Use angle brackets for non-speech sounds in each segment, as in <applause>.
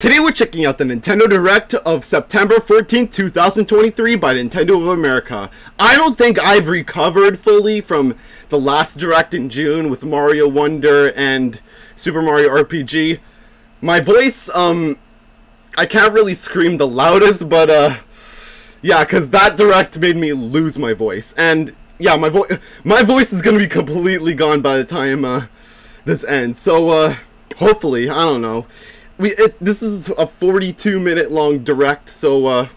Today we're checking out the Nintendo Direct of September 14, 2023 by Nintendo of America. I don't think I've recovered fully from the last Direct in June with Mario Wonder and Super Mario RPG. My voice, um, I can't really scream the loudest, but, uh, yeah, because that Direct made me lose my voice. And, yeah, my, vo my voice is going to be completely gone by the time, uh, this ends. So, uh, hopefully, I don't know we it, this is a 42 minute long direct, so uh,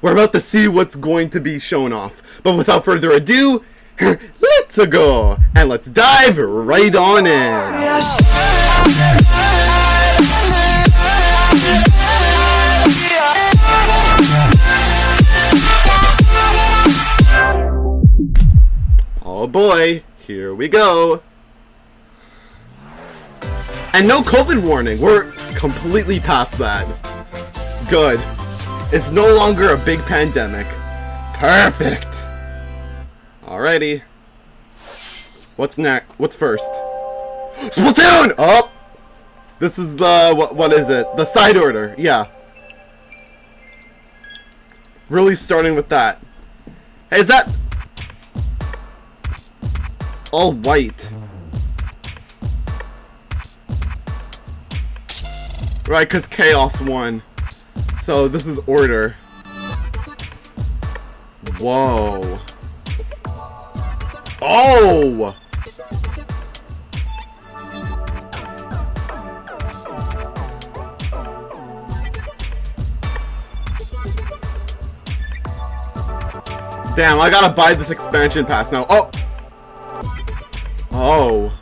we're about to see what's going to be shown off. But without further ado, <laughs> let's go and let's dive right on in. Oh boy, here we go. And no COVID warning. We're completely past that. Good. It's no longer a big pandemic. Perfect. Alrighty. What's next? What's first? Splatoon! Oh! This is the... What, what is it? The side order. Yeah. Really starting with that. Hey, is that... All white. Right, because Chaos won. So this is order. Whoa. Oh! Damn, I gotta buy this expansion pass now. Oh! Oh.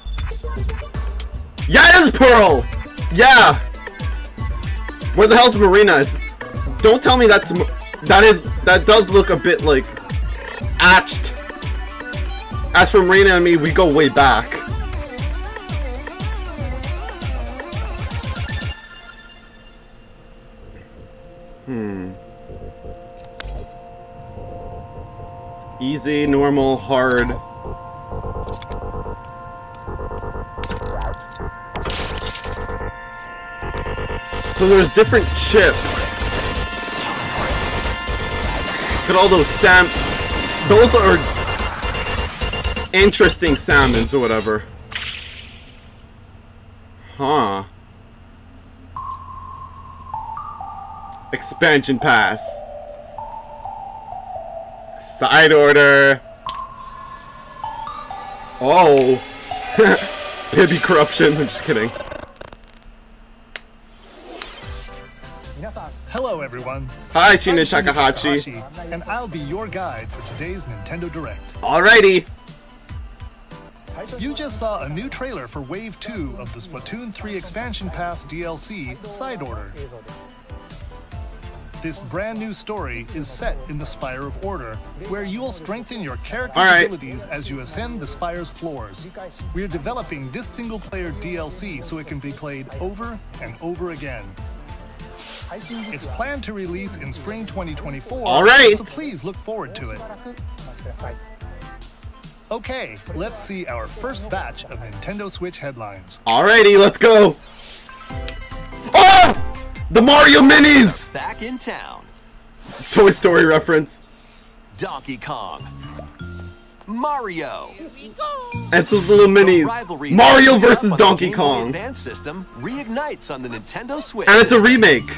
Yeah, it is Pearl! Yeah! Where the hell's Marina? Don't tell me that's... That is... That does look a bit, like... Atched. As for Marina and me, we go way back. Hmm. Easy, normal, hard. So there's different chips. Look at all those sam... Those are interesting salmons or whatever. Huh. Expansion pass. Side order. Oh. <laughs> Pibby corruption. I'm just kidding. Everyone. Hi, Shinya Takahashi. And I'll be your guide for today's Nintendo Direct. Alrighty. You just saw a new trailer for Wave 2 of the Splatoon 3 Expansion Pass DLC, Side Order. This brand new story is set in the Spire of Order, where you'll strengthen your character's right. abilities as you ascend the Spire's floors. We're developing this single-player DLC so it can be played over and over again. It's planned to release in spring 2024. All right. So please look forward to it. Okay, let's see our first batch of Nintendo Switch headlines. Alrighty, let's go. Oh! The Mario Minis! Back in town. Toy Story reference. Donkey Kong. Mario. And some little minis. Mario versus Donkey Kong. Advanced system reignites on the Nintendo Switch. And it's a remake.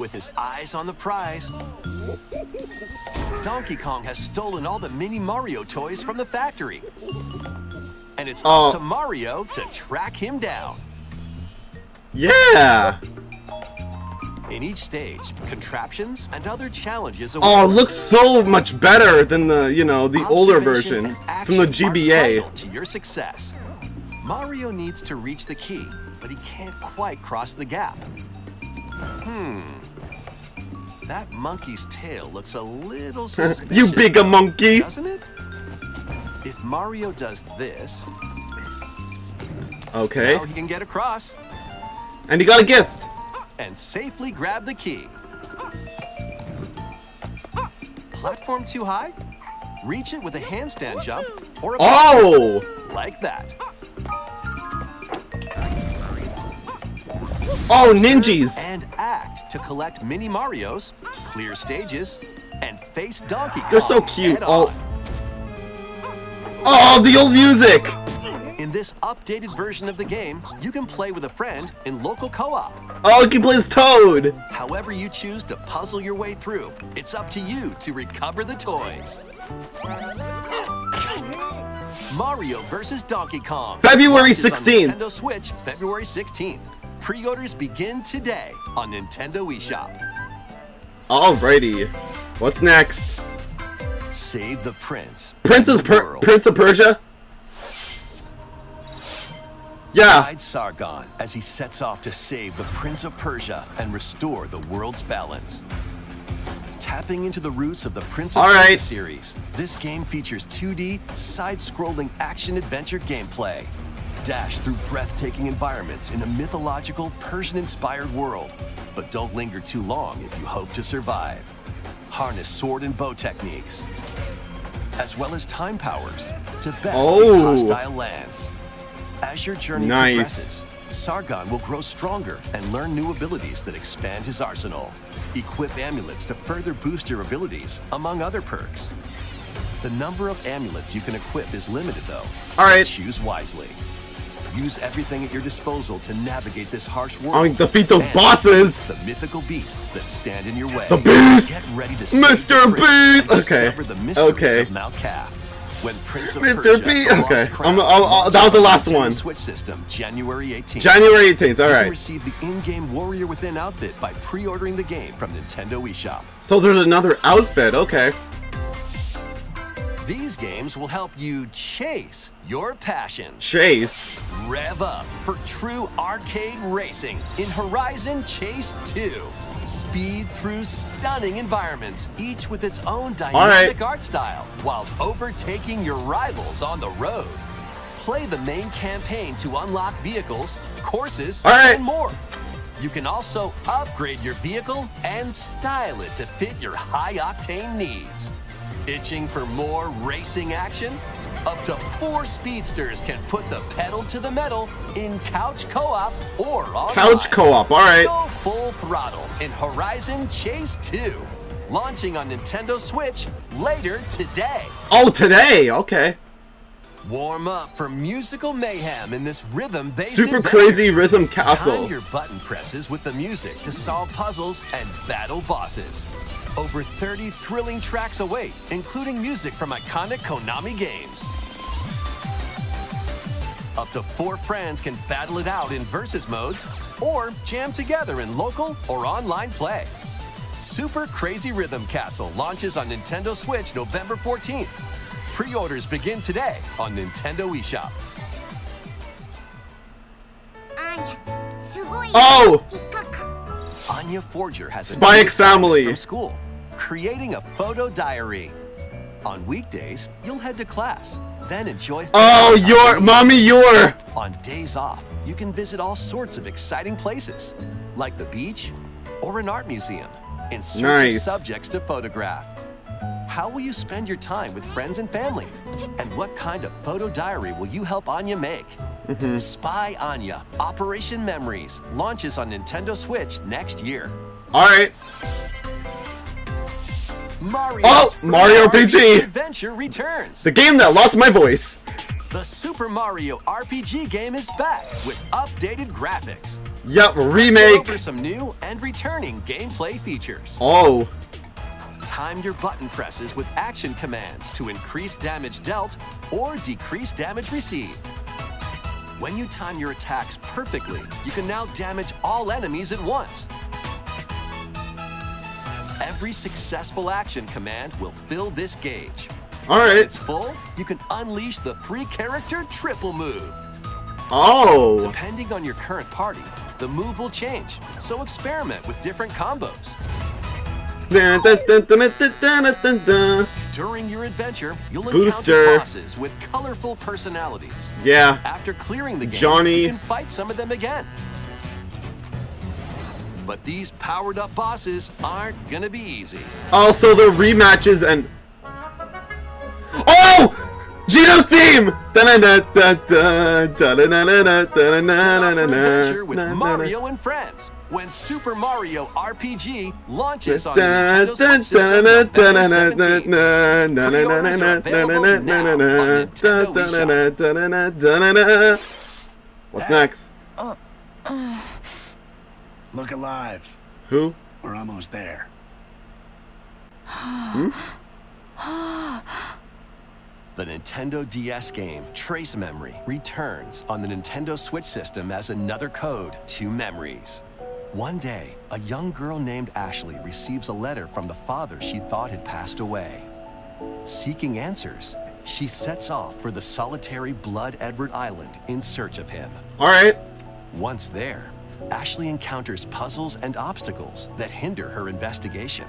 With his eyes on the prize, Donkey Kong has stolen all the mini Mario toys from the factory. And it's Oh. up to Mario to track him down. Yeah. In each stage, contraptions and other challenges Oh, it looks so much better than the, you know, the older version from the GBA. To your success. Mario needs to reach the key, but he can't quite cross the gap. Hmm. That monkey's tail looks a little suspicious. <laughs> You bigger monkey. Doesn't it? If Mario does this, Okay. now he can get across And he got a gift. and safely grab the key. Platform too high? Reach it with a handstand jump or a Oh! like that. Oh, ninjas. And act to collect mini Marios, clear stages, and face Donkey Kong. They're so cute. Oh. Oh, the old music. In this updated version of the game, you can play with a friend in local co-op. Oh, he plays Toad. However you choose to puzzle your way through, it's up to you to recover the toys. Mario vs. Donkey Kong. February 16th. Nintendo Switch, February 16th. Pre-orders begin today on Nintendo eShop. Alrighty. What's next? Save the Prince. Princess per. Prince of Persia? Yeah. Guide Sargon as he sets off to save the Prince of Persia and restore the world's balance. Tapping into the roots of the Prince of All Persia right. series, this game features 2D, side-scrolling action-adventure gameplay. Dash through breathtaking environments in a mythological, Persian-inspired world. But don't linger too long if you hope to survive. Harness sword and bow techniques, as well as time powers to best these Oh. hostile lands. As your journey Nice. progresses, Sargon will grow stronger and learn new abilities that expand his arsenal. Equip amulets to further boost your abilities, among other perks. The number of amulets you can equip is limited, though. All right. So choose wisely. Use everything at your disposal to navigate this harsh world. I mean, defeat those and bosses. The mythical beasts that stand in your way. The beast. Get ready to Mr. Beast! Okay. the Okay. of Mount Qaf. When Prince of Mr. Persia, Beast! Okay. Crown I'm- I'll- I'll- that was the last one. Switch system, January 18th. January 18th. You can Alright. receive the in-game Warrior Within outfit by pre-ordering the game from Nintendo eShop. So there's another outfit. Okay. These games will help you chase your passion. Chase. Rev up for true arcade racing in Horizon Chase 2. Speed through stunning environments, each with its own dynamic art style, while overtaking your rivals on the road. Play the main campaign to unlock vehicles, courses, right. and more. You can also upgrade your vehicle and style it to fit your high octane needs. Itching for more racing action? Up to four speedsters can put the pedal to the metal in couch co-op or online. Couch co-op. Alright. Go full throttle in Horizon Chase 2. Launching on Nintendo Switch later today. Oh, today. Okay. Warm up for musical mayhem in this rhythm-based Super adventure. crazy Rhythm Castle. Time your button presses with the music to solve puzzles and battle bosses. Over 30 thrilling tracks await, including music from iconic Konami games. Up to four friends can battle it out in versus modes or jam together in local or online play. Super Crazy Rhythm Castle launches on Nintendo Switch November 14th. Pre-orders begin today on Nintendo eShop. Oh! Anya Forger has a Spy new Family. from school, creating a photo diary. On weekdays, you'll head to class, then enjoy. Oh, your mommy, your. On days off, you can visit all sorts of exciting places, like the beach or an art museum, in search Nice. of subjects to photograph. How will you spend your time with friends and family? And what kind of photo diary will you help Anya make? Mm-hmm. Spy Anya Operation Memories launches on Nintendo Switch next year. Alright. Mario Oh, Mario RPG. Adventure returns. The game that lost my voice. The Super Mario RPG game is back with updated graphics. Yep, Go remake. over some new and returning gameplay features. Oh. Time your button presses with action commands to increase damage dealt or decrease damage received. When you time your attacks perfectly, you can now damage all enemies at once. Every successful action command will fill this gauge. When Alright. it's full, you can unleash the three-character triple move. Oh. Depending on your current party, the move will change, so experiment with different combos. Dun, dun, dun, During your adventure, you'll Booster. encounter bosses with colorful personalities. Yeah. After clearing the game, Johnny. you can fight some of them again. But these powered-up bosses aren't gonna be easy. Also, the rematches and. Oh! Geno's theme! Adventure with Mario and friends when Super Mario RPG launches on Nintendo Switch system November 17th. Pre-orders are available now on Nintendo eShop. What's next? Look alive. Who? We're almost there. The Nintendo DS game Trace Memory returns on the Nintendo Switch system as another code to memories. One day, a young girl named Ashley receives a letter from the father she thought had passed away. Seeking answers, she sets off for the solitary Blood Edward Island in search of him. Alright. Once there, Ashley encounters puzzles and obstacles that hinder her investigation.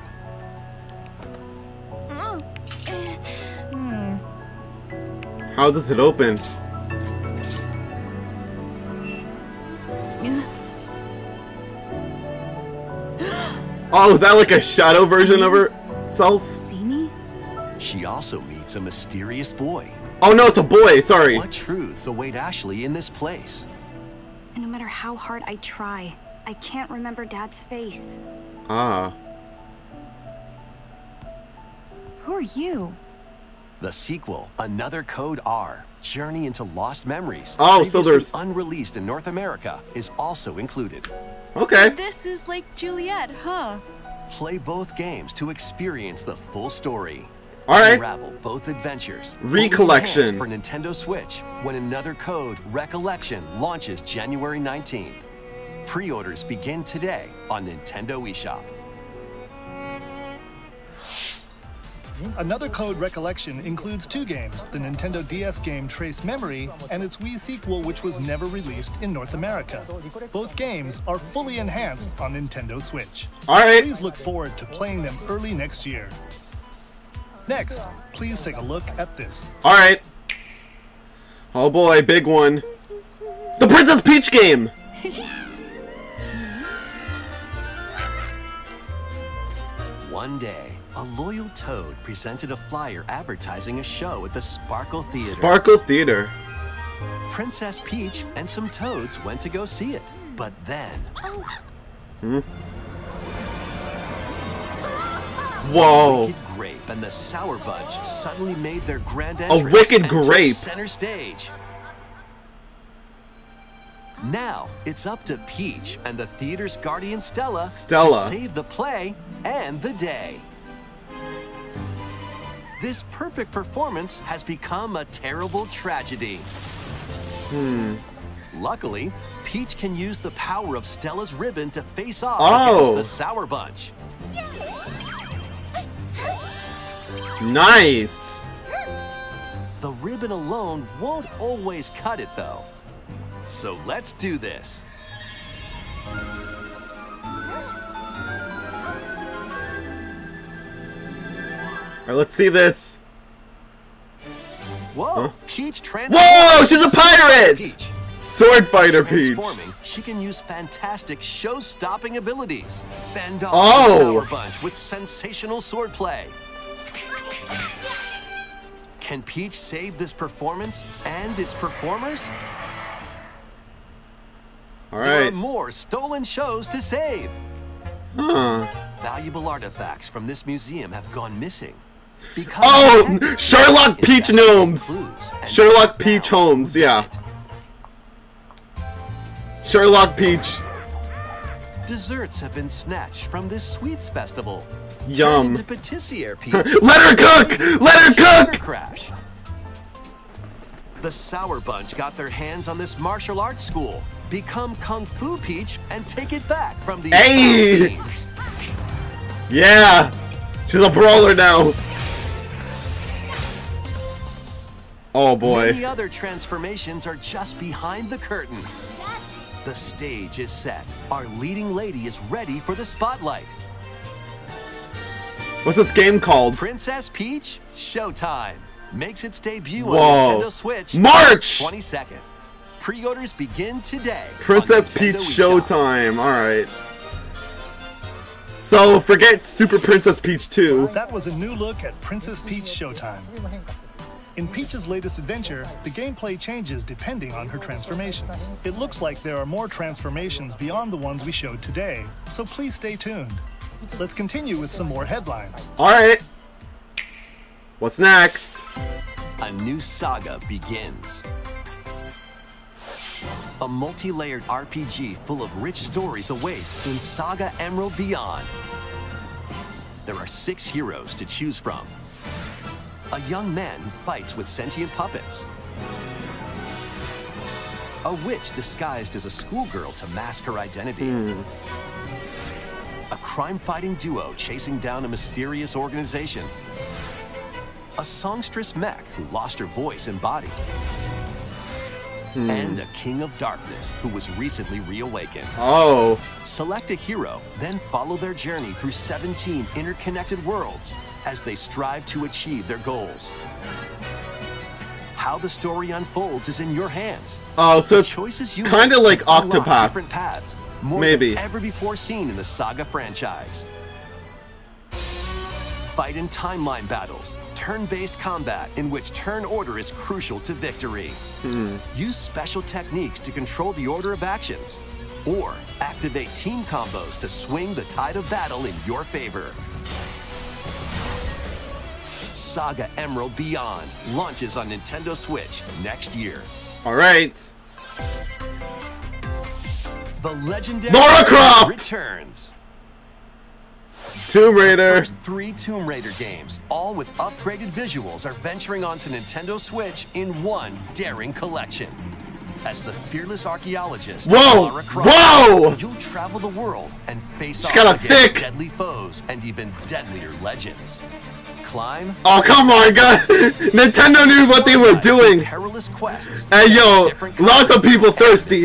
How does it open? Oh, is that like a shadow version of herself? See me? She also meets a mysterious boy. Oh no, it's a boy, sorry. What truths await Ashley in this place? And no matter how hard I try, I can't remember Dad's face. Ah. Who are you? The sequel, Another Code R, Journey into Lost Memories, Oh, so previously there's- unreleased in North America, is also included. Okay. This is like Juliet, huh? Play both games to experience the full story. Alright. Unravel both adventures. Recollection. for Nintendo Switch when Another Code Recollection launches January 19th. Pre-orders begin today on Nintendo eShop. Another Code Recollection includes two games the Nintendo DS game Trace Memory and its Wii sequel, which was never released in North America. Both games are fully enhanced on Nintendo Switch. Alright. Please look forward to playing them early next year. Next, please take a look at this. Alright. Oh boy, big one. The Princess Peach game! One day, a loyal toad presented a flyer advertising a show at the Sparkle Theater. Sparkle Theater. Princess Peach and some toads went to go see it. But then, Hmm? Whoa. Wicked Grape and the Sour Bunch suddenly made their grand A entrance Wicked and took Grape? center stage. Now it's up to Peach and the theater's guardian Stella, Stella. to save the play and the day. This perfect performance has become a terrible tragedy. Hmm. Luckily, Peach can use the power of Stella's ribbon to face off Oh. against the Sour Bunch. Nice. The ribbon alone won't always cut it, though. So let's do this. Alright, let's see this. Whoa! Peach transforms. Whoa, she's a pirate! Peach. Sword Fighter Peach. She can use fantastic show-stopping abilities. Fend off Oh. Bunch with sensational swordplay. Can Peach save this performance and its performers? All right. There are more stolen shows to save. Huh. Valuable artifacts from this museum have gone missing. Become Oh. Sherlock Peach Gnomes. Sherlock Peach down Holmes, yeah. Sherlock Peach. Desserts have been snatched from this sweets festival. Yum. into patissier <laughs> Peach. Let her cook! Let her cook! Crash. The Sour Bunch got their hands on this martial arts school. Become Kung Fu Peach and take it back from the Hey! Yeah! She's a brawler now. Oh boy. Many other transformations are just behind the curtain. The stage is set. Our leading lady is ready for the spotlight. What's this game called? Princess Peach Showtime makes its debut Whoa. on Nintendo Switch March! 22nd. Pre-orders begin today. Princess Peach eShop. Showtime. Alright. So, forget Super Princess Peach 2. That was a new look at Princess Peach Showtime. In Peach's latest adventure, the gameplay changes depending on her transformations. It looks like there are more transformations beyond the ones we showed today, so please stay tuned. Let's continue with some more headlines. Alright. What's next? A new saga begins. A multi-layered RPG full of rich stories awaits in Saga Emerald Beyond. There are six heroes to choose from. A young man who fights with sentient puppets. A witch disguised as a schoolgirl to mask her identity. A crime-fighting duo chasing down a mysterious organization. A songstress mech who lost her voice and body. Hmm. And a king of darkness who was recently reawakened. Oh. Select a hero, then follow their journey through 17 interconnected worlds as they strive to achieve their goals. How the story unfolds is in your hands. Oh, so The choices you kinda like unlock Octopath. Different paths, more Maybe. than ever before seen in the Saga franchise. Fight in timeline battles, turn-based combat in which turn order is crucial to victory. Hmm. Use special techniques to control the order of actions, or activate team combos to swing the tide of battle in your favor. Saga Emerald Beyond launches on Nintendo Switch next year. Alright. The legendary Lara Croft! returns. Tomb Raider. First three Tomb Raider games, all with upgraded visuals, are venturing onto Nintendo Switch in one daring collection. As the fearless archaeologist, Whoa! Lara Croft, Whoa! you'll travel the world and face She's off against thick- deadly foes and even deadlier legends. Climb. Oh, come on, guys. <laughs> Nintendo knew what they were doing. Perilous quests. Hey, yo, lots of people thirsty.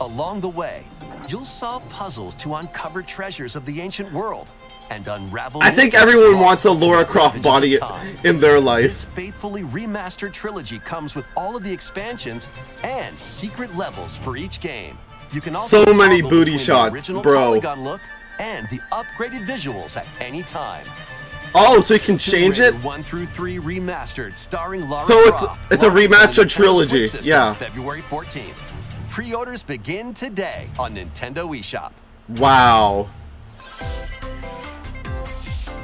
Along the way, you'll solve puzzles to uncover treasures of the ancient world and unravel. I think everyone wants a Laura Croft body in their life. This faithfully remastered trilogy comes with all of the expansions and secret levels for each game. You can also So many booty shots, bro. polygon look and the upgraded visuals at any time. Oh, so you can change it? 1 through 3 remastered starring Lara So it's- it's a launches remastered trilogy, yeah. February 14th. Pre-orders begin today on Nintendo eShop. Wow.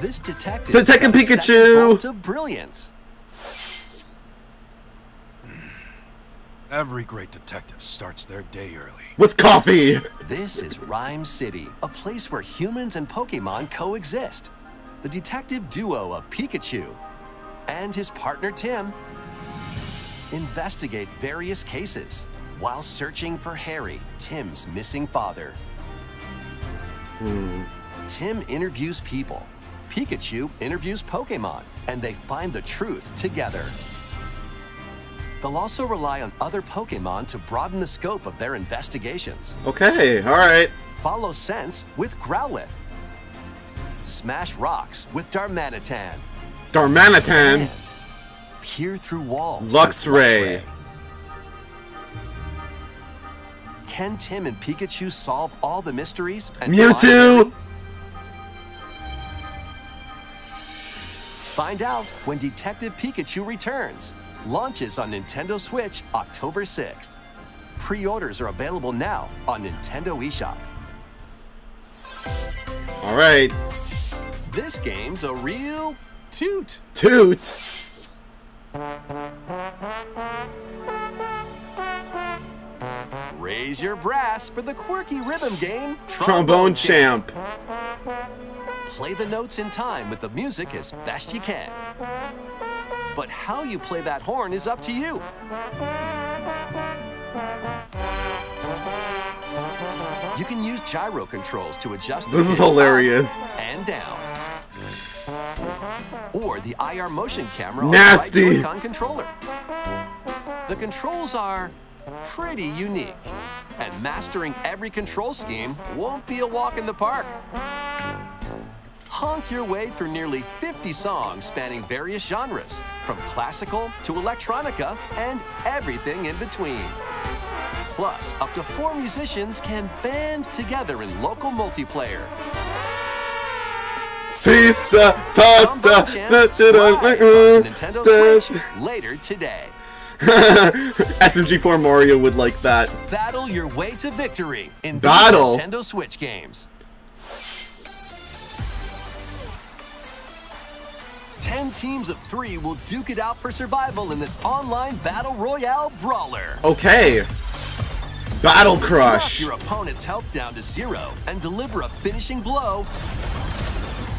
This detective Detective got Pikachu! bolt of brilliance. Every great detective starts their day early. With coffee. This is Ryme City, a place where humans and Pokemon coexist. The detective duo of Pikachu and his partner Tim investigate various cases while searching for Harry, Tim's missing father. Hmm. Tim interviews people, Pikachu interviews Pokemon, and they find the truth together. They'll also rely on other Pokemon to broaden the scope of their investigations. Okay, alright. Follow Sense with Growlithe. Smash Rocks with Darmanitan. Darmanitan. Peer through walls. Luxray. Can Tim and Pikachu solve all the mysteries? And Mewtwo. Find out when Detective Pikachu returns. Launches on Nintendo Switch October 6th. Pre-orders are available now on Nintendo eShop. Alright. This game's a real toot. Toot. Raise your brass for the quirky rhythm game, Trombone Champ. Play the notes in time with the music as best you can. But how you play that horn is up to you. You can use gyro controls to adjust the This is hilarious. and down. Or the IR motion camera Nasty. on the right Joy-Con controller. The controls are pretty unique, and mastering every control scheme won't be a walk in the park. Honk your way through nearly 50 songs spanning various genres, from classical to electronica and everything in between. Plus, up to four musicians can band together in local multiplayer. Pasta, da, da, da, Nintendo da, Switch later today. <laughs> SMG4 Mario would like that. Battle your way to victory in Battle? Nintendo Switch games. Ten teams of three will duke it out for survival in this online battle royale brawler. Okay. Battle Knock Crush. your opponent's health down to zero and deliver a finishing blow,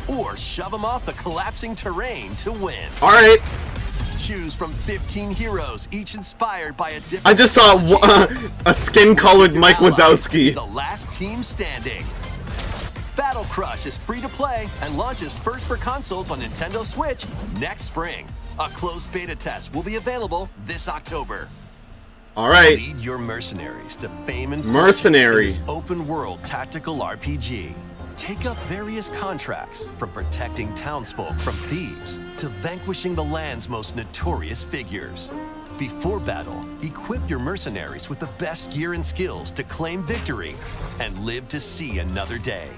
or shove them off the collapsing terrain to win. All right. Choose from 15 heroes, each inspired by a different. I just saw <laughs> a skin-colored Mike allies to be Wazowski. The last team standing. Battle Crush is free to play and launches first for consoles on Nintendo Switch next spring. A closed beta test will be available this October. All right. Lead your mercenaries to fame and fortune Mercenary. open world tactical RPG. Take up various contracts, from protecting townsfolk from thieves to vanquishing the land's most notorious figures. Before battle, equip your mercenaries with the best gear and skills to claim victory and live to see another day.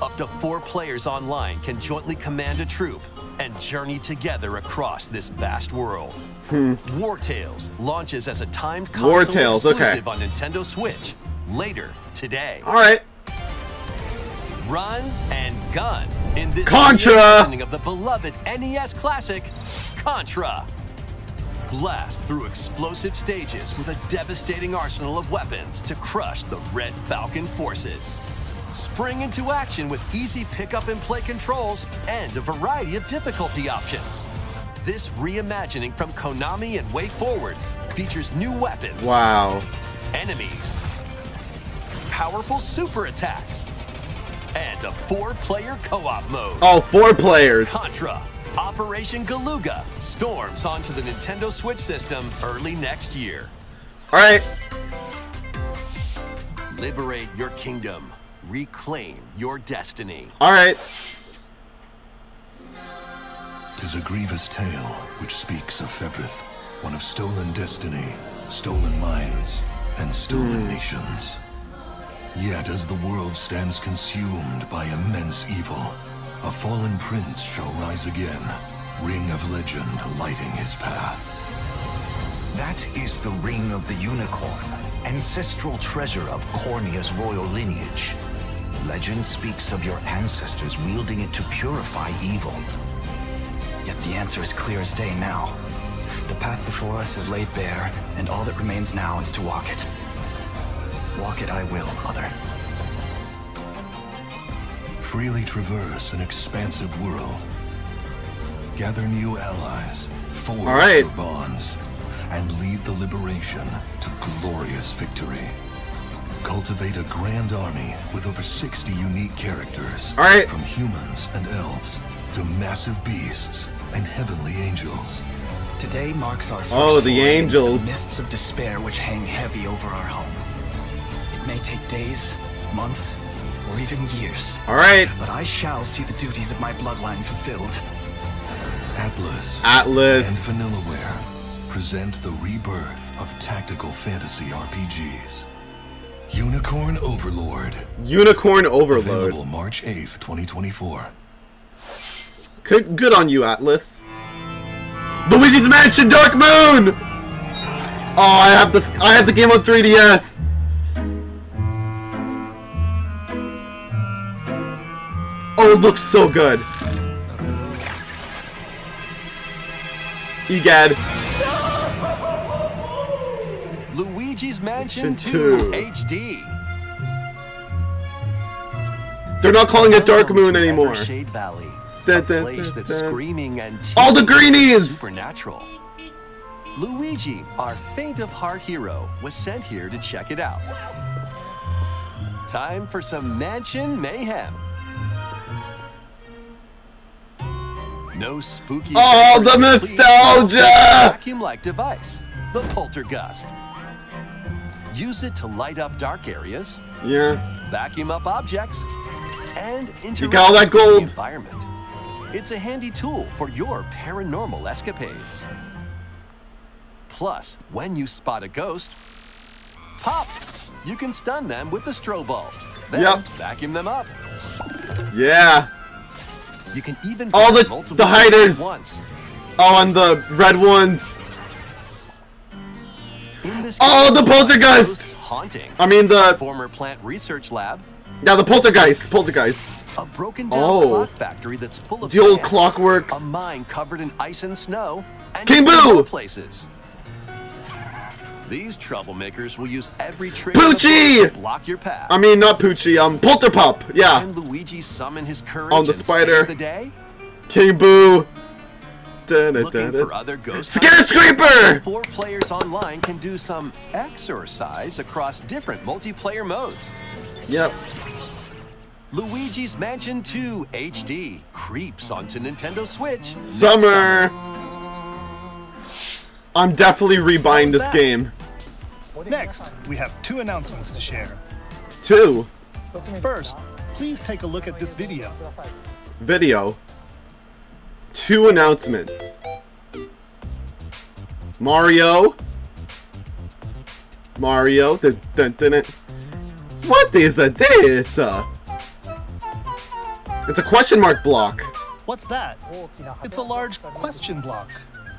Up to four players online can jointly command a troop and journey together across this vast world. Hmm. Wartales launches as a timed console Wartales, okay. exclusive on Nintendo Switch later today. All right. Run and gun in this Contra! of the beloved NES classic Contra. Blast through explosive stages with a devastating arsenal of weapons to crush the Red Falcon forces. Spring into action with easy pickup and play controls and a variety of difficulty options. This reimagining from Konami and WayForward features new weapons, Wow. enemies, powerful super attacks, and a four-player co-op mode. Oh, four players. Contra, Operation Galuga storms onto the Nintendo Switch system early next year. All right. Liberate your kingdom. Reclaim your destiny. All right. Tis a grievous tale which speaks of Fevrith, one of stolen destiny, stolen minds, and stolen hmm. nations. Yet as the world stands consumed by immense evil, a fallen prince shall rise again, ring of legend lighting his path. That is the Ring of the Unicorn, ancestral treasure of Cornia's royal lineage. Legend speaks of your ancestors wielding it to purify evil. Yet the answer is clear as day now. The path before us is laid bare, and all that remains now is to walk it. Walk it I will, Mother. Freely traverse an expansive world. Gather new allies, forge All right. your bonds, and lead the liberation to glorious victory. Cultivate a grand army with over 60 unique characters. All right. From humans and elves to massive beasts and heavenly angels. Today marks our oh, first Oh, the foray into angels. the mists of despair which hang heavy over our home. It may take days, months, or even years. All right. But I shall see the duties of my bloodline fulfilled. Atlus Atlus. and Vanillaware present the rebirth of tactical fantasy RPGs. Unicorn Overlord. Unicorn Overlord. Available March 8th, 2024. Good, good on you, Atlus. Luigi's Mansion Dark Moon. Oh, I have the I have the game on 3DS. Oh, it looks so good. Egad. Luigi's Mansion Mansion 2 2. HD. They're not calling it Dark Moon anymore. Evershade Valley, Dun, a dun, place that's screaming and All the greenies! Supernatural. Luigi, our faint of heart hero, was sent here to check it out. Time for some mansion mayhem. No spooky. Oh, the nostalgia! Vacuum-like device, the Poltergust. Use it to light up dark areas, Yeah. vacuum up objects, and interact got all that with the gold. environment. It's a handy tool for your paranormal escapades. Plus, when you spot a ghost, pop! You can stun them with the strobe bulb. Then Yep. vacuum them up. Yeah. You can even All the- the hiders. Oh, and the red ones. Oh, game, the poltergeist! haunting. I mean the Former plant research lab, yeah the poltergeist, poltergeist. a broken down Oh. clock factory that's full of The old clockworks. a mine covered in ice and snow, and King Boo! places. These troublemakers will use every trick Poochie! to block your path. I mean not Poochie, um Polterpup. Yeah, Can Luigi summon his courage On the spider. the day? King Boo. Da, da, Looking da, for other ghost Scare! Four players online can do some exercise across different multiplayer modes. Yep. Luigi's Mansion 2 HD creeps onto Nintendo Switch. next Summer. I'm definitely rebuying this that? game. Next, we have two announcements to share. Two. First, please take a look at this video. Video. Two announcements. Mario. Mario. Dun, dun, dun. What is a this? Uh, It's a question mark block. What's that? It's a large question block.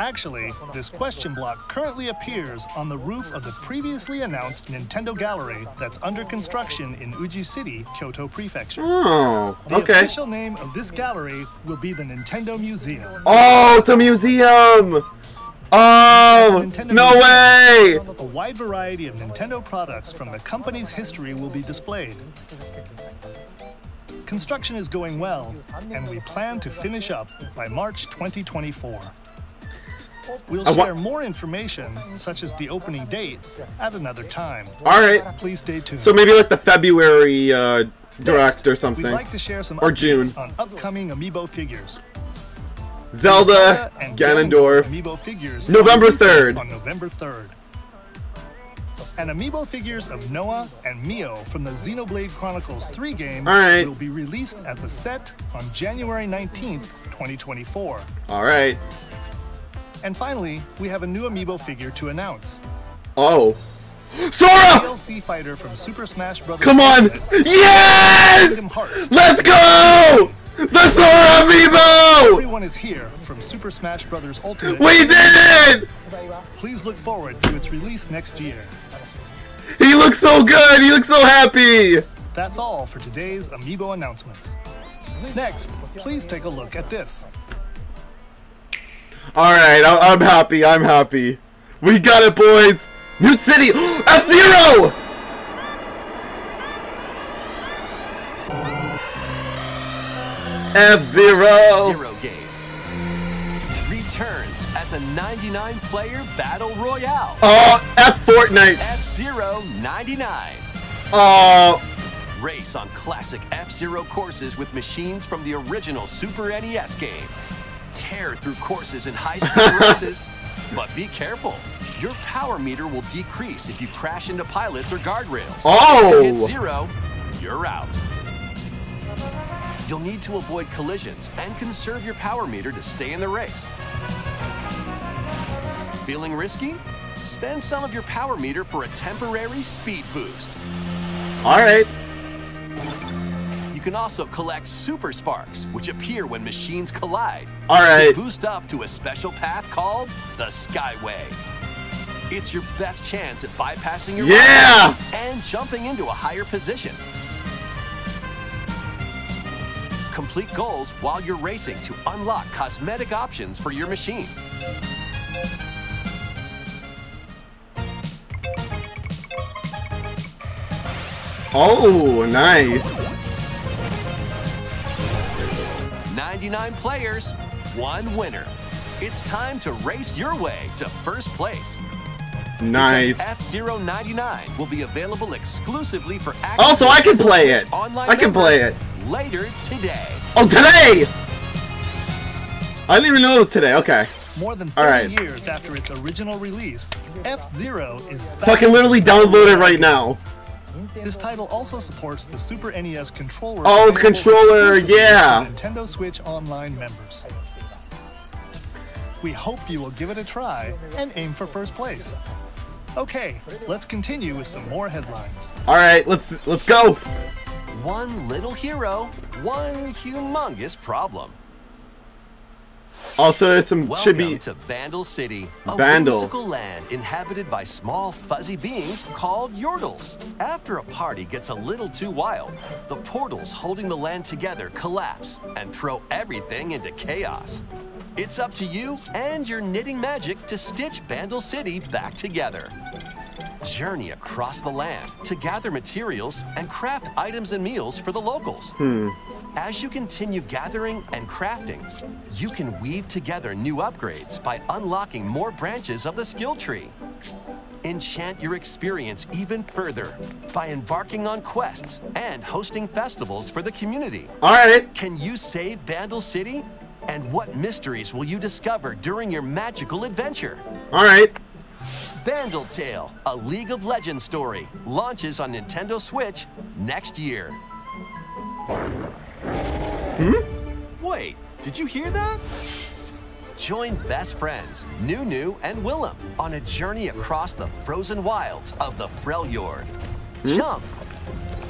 Actually, this question block currently appears on the roof of the previously announced Nintendo Gallery that's under construction in Uji City, Kyoto Prefecture. Oh, okay. The official name of this gallery will be the Nintendo Museum. Oh, it's a museum. Oh, Nintendo no Museum. way. A wide variety of Nintendo products from the company's history will be displayed. Construction is going well, and we plan to finish up by March 2024. We'll share more information, such as the opening date, at another time. All right. Please stay tuned. So maybe like the February uh, direct or something. We'd like to share some Or June. on upcoming amiibo figures. Zelda, and Ganondorf. amiibo figures November 3rd. On November 3rd. And amiibo figures of Noah and Mio from the Xenoblade Chronicles 3 game right. will be released as a set on January 19th, 2024. All right. And finally, we have a new amiibo figure to announce. Oh. Sora! DLC fighter from Super Smash Bros. Come on! Yes! Let's go! The Sora Amiibo! Everyone is here from Super Smash Bros. Ultimate. We did it! Please look forward to its release next year. He looks so good! He looks so happy! That's all for today's Amiibo announcements. Next, please take a look at this. Alright, I- I'm happy, I'm happy. We got it, boys! Mute City! <gasps> F-Zero! F-Zero! Zero game returns as a 99 player battle royale. Oh, F Fortnite! F Zero 99. Oh, Race on classic F Zero courses with machines from the original Super NES game. Tear through courses in high speed <laughs> races. But be careful. Your power meter will decrease if you crash into pilots or guardrails. Oh. Hit zero, you're out. You'll need to avoid collisions and conserve your power meter to stay in the race. Feeling risky? Spend some of your power meter for a temporary speed boost. alright. You can also collect super sparks, which appear when machines collide. All right. To boost up to a special path called the Skyway. It's your best chance at bypassing your Yeah! rivals and jumping into a higher position. Complete goals while you're racing to unlock cosmetic options for your machine. Oh, nice. 99 players, one winner. It's time to race your way to first place. Nice. F-Zero 99 will be available exclusively for Also, I can play it. online I can play it. later today. Oh, today! I didn't even know it was today. Okay. More than 30 right. years after its original release, F-Zero is back. So I can literally download it right now. This title also supports the Super NES controller. Oh, the controller, yeah. Nintendo Switch Online members. We hope you will give it a try and aim for first place. Okay, let's continue with some more headlines. All right, let's let's go. One little hero, one humongous problem. Also, there's some Welcome should be to Bandle City, a Bandle. whimsical land inhabited by small fuzzy beings called Yordles. After a party gets a little too wild, the portals holding the land together collapse and throw everything into chaos. It's up to you and your knitting magic to stitch Bandle City back together. Journey across the land to gather materials and craft items and meals for the locals. Hmm. As you continue gathering and crafting, you can weave together new upgrades by unlocking more branches of the skill tree. Enchant your experience even further by embarking on quests and hosting festivals for the community. all right. Can you save Bandle City? And what mysteries will you discover during your magical adventure? All right. Bandle Tale, a League of Legends story, launches on Nintendo Switch next year. Hmm? Wait, did you hear that? Join best friends, Nunu and Willump, on a journey across the frozen wilds of the Freljord. Jump,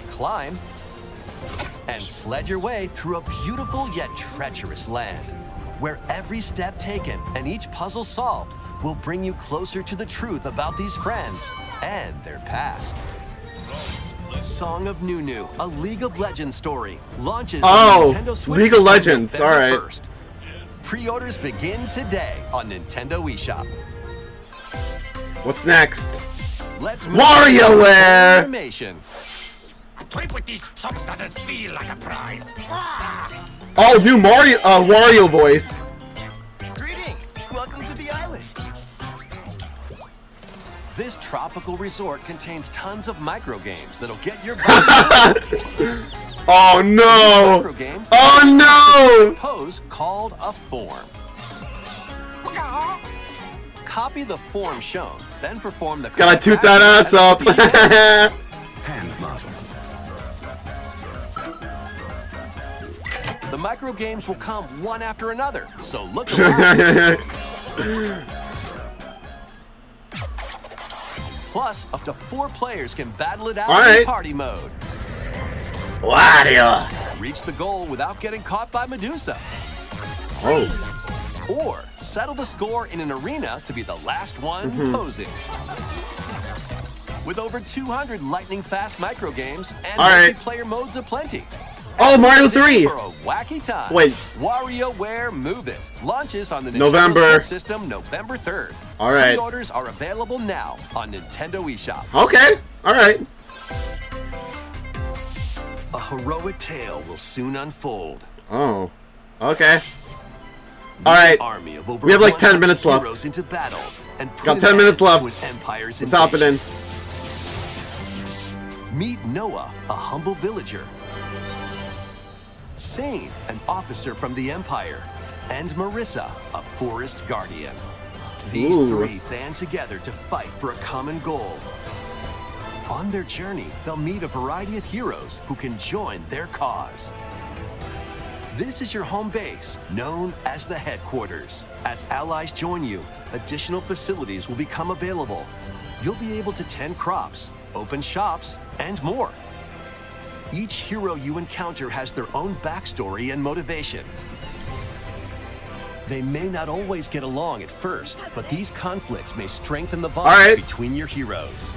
climb, and sled your way through a beautiful yet treacherous land, where every step taken and each puzzle solved will bring you closer to the truth about these friends and their past. Song of Nunu, a League of Legends story, launches Oh, on Nintendo Switch League of Legends, alright. 1st. Pre-orders begin today on Nintendo eShop. What's next? Let's move WarioWare! to animation. Trip with these shops doesn't feel like a prize. Ah! Oh, new Mario, uh, Wario voice. This tropical resort contains tons of micro games that'll get your <laughs> Oh no! Oh no! pose called a form. Copy the form shown, then perform the Gotta toot that ass up. Hand model. The micro games will come one after another, so look <laughs> alive. <laughs> Plus, up to four players can battle it out All in party mode. Wario. Reach the goal without getting caught by Medusa. Oh. Or settle the score in an arena to be the last one Mm-hmm. posing. With over 200 lightning fast micro games and All right. multiplayer modes aplenty. Oh, Mario 3. For a wacky time. Wait. WarioWare Move It launches on the Nintendo November. Switch system November 3rd. All right. Pre-orders are available now on Nintendo eShop. Okay. All right. A heroic tale will soon unfold. Oh. Okay. All right. Army of over We have like 10 minutes left. into battle and Got 10 minutes left. empire's What's invasion. happening? Meet Noah, a humble villager. Seign, an officer from the Empire. And Marisa, a forest guardian. These Ooh. three band together to fight for a common goal. On their journey, they'll meet a variety of heroes who can join their cause. This is your home base, known as the headquarters. As allies join you, additional facilities will become available. You'll be able to tend crops, open shops, and more. Each hero you encounter has their own backstory and motivation. They may not always get along at first, but these conflicts may strengthen the bond right. between your heroes.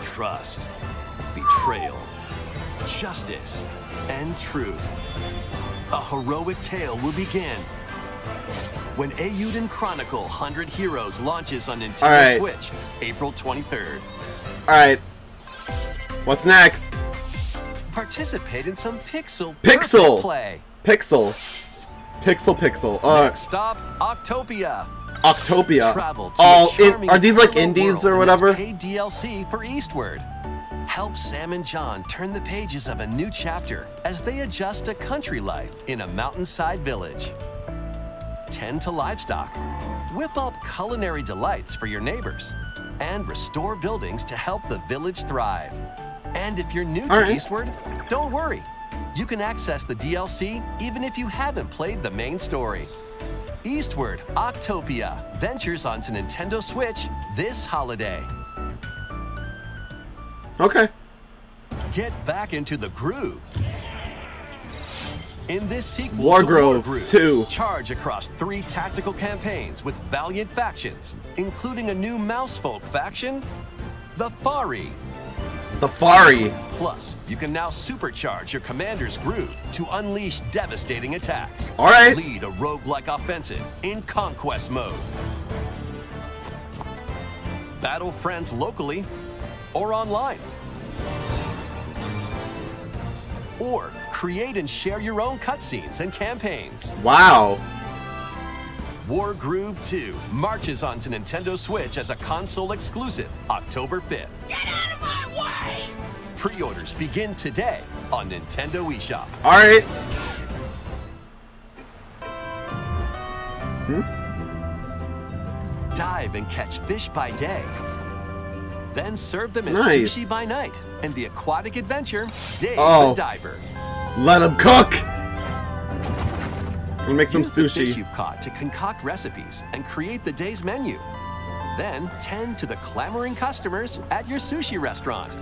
Trust, betrayal, justice, and truth. A heroic tale will begin when Eiyuden Chronicle 100 Heroes launches on Nintendo right. Switch April 23rd. All right. What's next? Participate in some Pixel Pixel. Play. Pixel. Pixel, pixel. Uh, Next stop, Octopia. Octopia. Travel Oh, in, are these like indies or whatever? Paid DLC for Eastward. Help Sam and John turn the pages of a new chapter as they adjust to country life in a mountainside village. Tend to livestock. Whip up culinary delights for your neighbors. And restore buildings to help the village thrive. And if you're new to right. Eastward, don't worry. You can access the DLC even if you haven't played the main story. Eastward Octopia ventures onto Nintendo Switch this holiday. Okay. Get back into the groove. In this sequel Wargroove to Wargroove, 2. charge across three tactical campaigns with valiant factions, including a new mousefolk faction, the Faahri. The Faahri. Plus, you can now supercharge your commander's groove to unleash devastating attacks. All right. Lead a roguelike offensive in conquest mode. Battle friends locally or online. Or create and share your own cutscenes and campaigns. Wow. Wargroove 2 marches onto Nintendo Switch as a console exclusive October 5th. Get out of my way! Pre-orders begin today on Nintendo eShop. All right. Hmm? Dive and catch fish by day. Then serve them as Nice. sushi by night. And the aquatic adventure, Dave Oh. the Diver. Let him cook. Gonna make some Use the fish sushi. you've caught to concoct recipes and create the day's menu. Then tend to the clamoring customers at your sushi restaurant.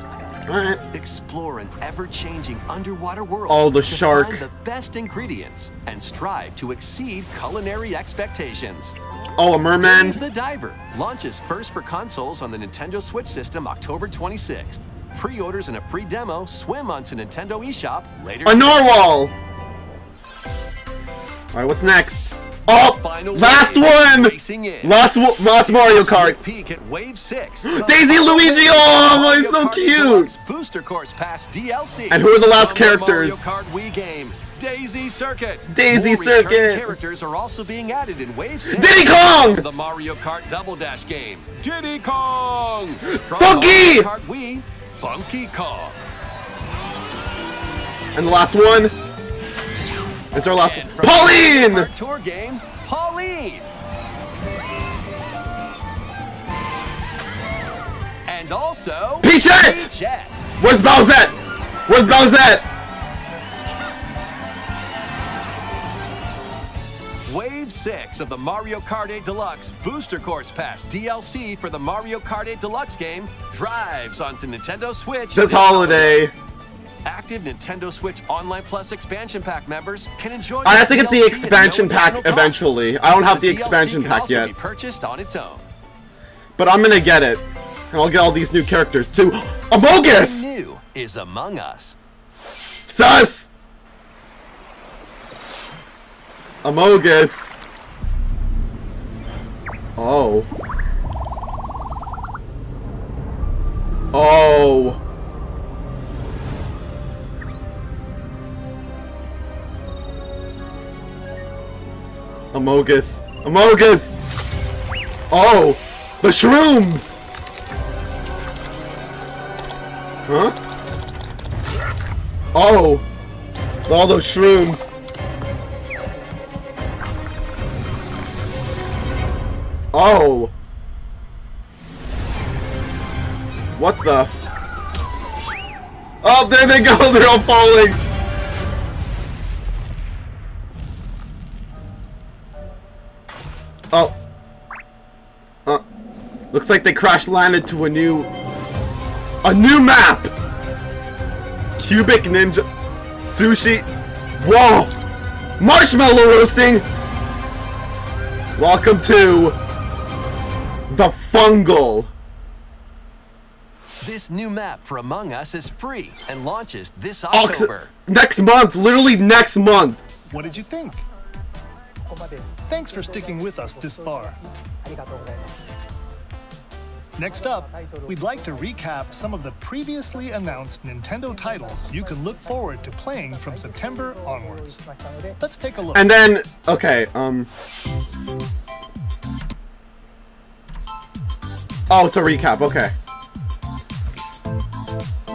Explore an ever-changing underwater world. All the shark. Find the best ingredients and strive to exceed culinary expectations. Oh, a merman. Dave the Diver launches first for consoles on the Nintendo Switch system October 26th. Pre-orders and a free demo swim onto Nintendo eShop later. A narwhal. All right, what's next? Oh, last one. Last last Mario Kart. Peek at Wave 6. Daisy Luigi, oh, he's so cute. Booster Course Pass DLC. And who are the last characters? Mario Kart Wii game. Daisy Circuit. Daisy More Circuit. characters are also being added in Wave 6. Diddy Kong! The Mario Kart Double Dash game. Diddy Kong! From Funky! Mario Kart Wii, Funky Kong. And the last one. Is our last And from the Pauline. Kart Tour game, Pauline. And also Peachette! Peachette. Where's Bowsette? Where's Bowsette? Wave 6 of the Mario Kart 8 Deluxe Booster Course Pass DLC for the Mario Kart 8 Deluxe game drives onto Nintendo Switch This holiday. Active Nintendo Switch Online Plus expansion pack members can enjoy I have to get the expansion no pack eventually. I don't have the DLC expansion pack yet. Purchased on its own. But I'm gonna get it. And I'll get all these new characters too. <gasps> Amogus! New is Among Us. Sus! Amogus. Oh. Amogus. Amogus! Oh! The shrooms! Huh? Oh! All those shrooms. Oh. What the? Oh, there they go. <laughs> They're all falling. Like they crash landed to a new a new map. Cubic Ninja Sushi. Whoa! Marshmallow roasting! Welcome to the Fungle. This new map for Among Us is free and launches this Oct- October. next month, literally next month. What did you think? Thanks for sticking with us this far. Next up, we'd like to recap some of the previously announced Nintendo titles you can look forward to playing from September onwards. Let's take a look. And then, okay, um. Oh, it's a recap, okay.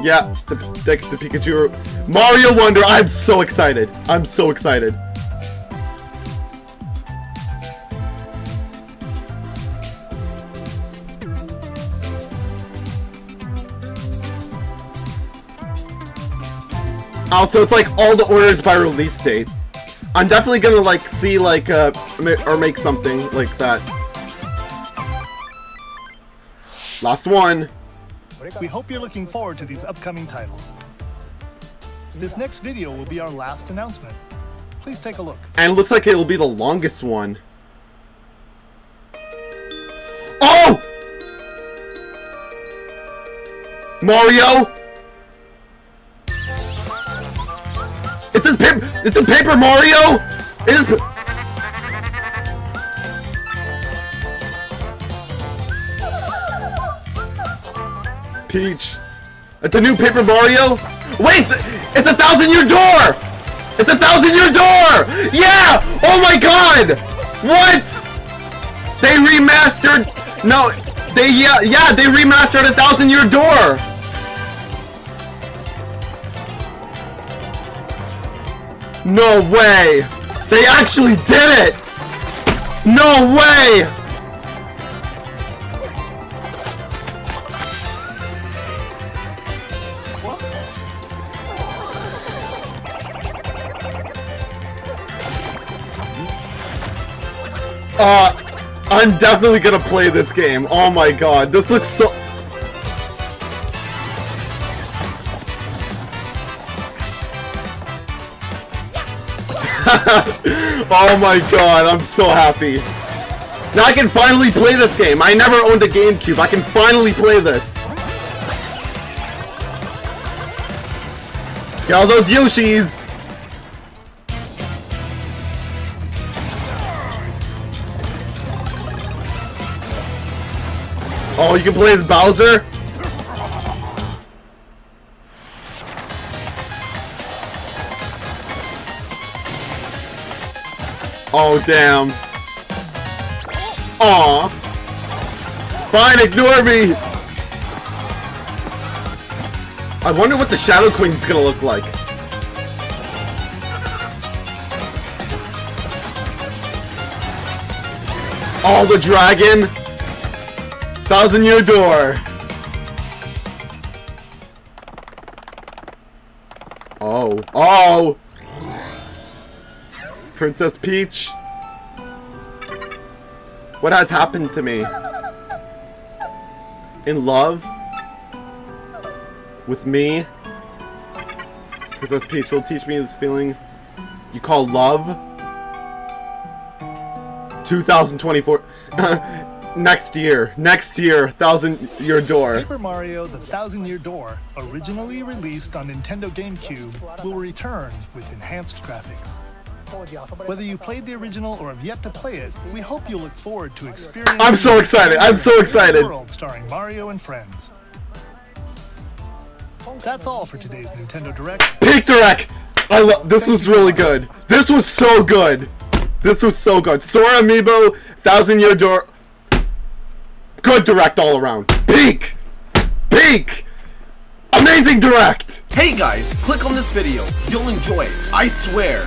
Yeah, the, the, the Pikachu. Mario Wonder, I'm so excited. I'm so excited. Also, it's like all the orders by release date. I'm definitely gonna like see like uh or make something like that. Last one. We hope you're looking forward to these upcoming titles. This next video will be our last announcement. Please take a look. And it looks like it'll be the longest one. Oh! Mario! It's a paper. It's a paper Mario. It is. Peach. It's a new Paper Mario. Wait, it's a thousand year door. It's a thousand year door. Yeah. Oh my God. What? They remastered. No. They yeah yeah they remastered a thousand year door. No way! They actually did it! No way! Uh, I'm definitely gonna play this game. Oh my god, this looks so... <laughs> oh my god, I'm so happy. Now I can finally play this game. I never owned a GameCube. I can finally play this. Get all those Yoshis! Oh, you can play as Bowser? Oh, damn. Aw. Fine, ignore me! I wonder what the Shadow Queen's gonna look like. Oh, the dragon! Thousand Year Door! Oh. Oh! Princess Peach? What has happened to me? In love? With me? Princess Peach will teach me this feeling you call love? 2024. <laughs> Next year. Next year. Thousand Year Door. Paper Mario The Thousand Year Door, originally released on Nintendo GameCube, will return with enhanced graphics. Whether you played the original or have yet to play it, we hope you look forward to experiencing I'm so excited. I'm so excited. World starring Mario and friends. That's all for today's Nintendo Direct. Peak Direct! I love this was really good. This was so good. This was so good. Sora Amiibo, Thousand Year Door. Good direct all around. Peak! Peak! Amazing direct! Hey guys, click on this video. You'll enjoy it. I swear.